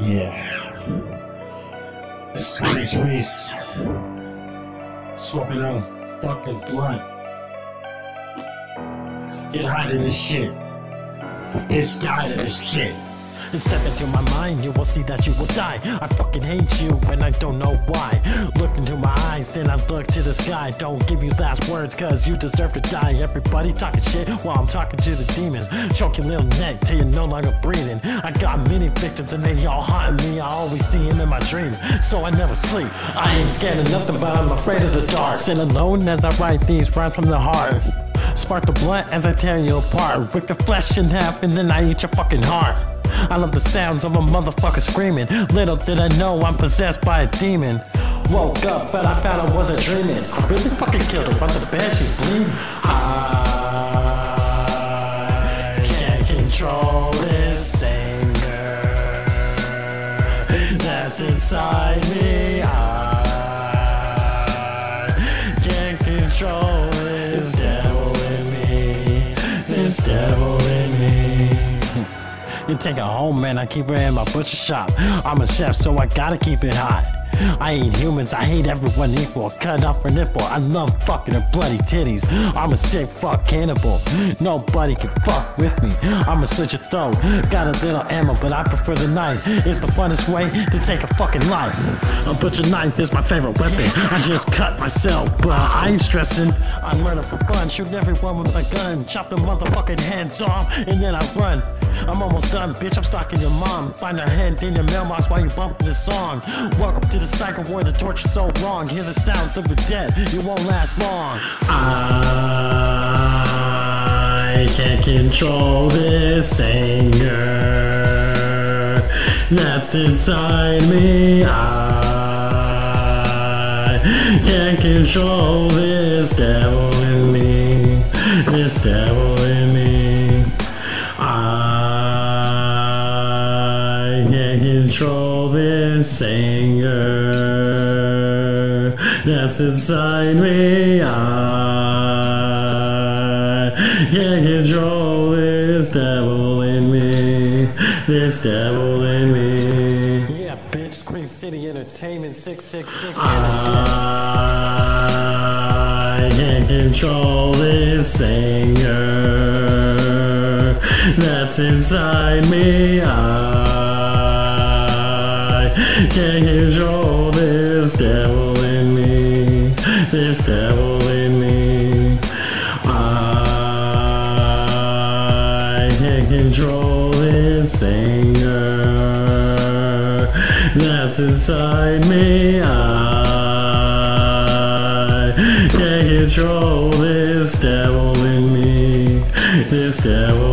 yeah. Sweet, sweet. Smoking on fucking blunt. Get high to this shit. It's guy to this shit. And step into my mind, you will see that you will die. I fucking hate you, and I don't know why. Look into my eyes, then I look to the sky. Don't give you last words, cause you deserve to die. Everybody talking shit while I'm talking to the demons. Choke your little neck till you're no longer breathing. I got many victims, and they all haunt me. I always see him in my dream, so I never sleep. I ain't scared of nothing, but I'm afraid of the dark. Sit alone as I write these rhymes from the heart. Spark the blunt as I tear you apart. Rip your flesh in half, and then I eat your fucking heart. I love the sounds of a motherfucker screaming. Little did I know I'm possessed by a demon. Woke up, but I found I wasn't dreaming. I really fucking killed her, but the bed she's bleeding. I can't control this anger that's inside me. I can't control this devil in me. This devil. Take it home, man. I keep her in my butcher shop. I'm a chef, so I gotta keep it hot. I eat humans, I hate everyone equal. Cut off her nipple, I love fucking her bloody titties. I'm a sick fuck cannibal. Nobody can fuck with me. I'm a slit your throat. Got a little ammo, but I prefer the knife. It's the funnest way to take a fucking life. A butcher knife is my favorite weapon. I just cut myself, but I ain't stressing. I murder for fun, shoot everyone with my gun. Chop the motherfucking heads off, and then I run. I'm almost done, bitch. I'm stalking your mom. Find her head in your mailbox while you bumping this song. Welcome to the cycle where the so wrong. Hear the sounds of the dead, you won't last long. I can't control this anger that's inside me. I can't control this devil in me. This devil in me. This anger that's inside me. I can't control this devil in me. This devil in me. Yeah, bitch. Queen City Entertainment 666. I can't control this anger that's inside me. I can't control this devil in me. This devil in me. I can't control this anger that's inside me. I can't control this devil in me. This devil.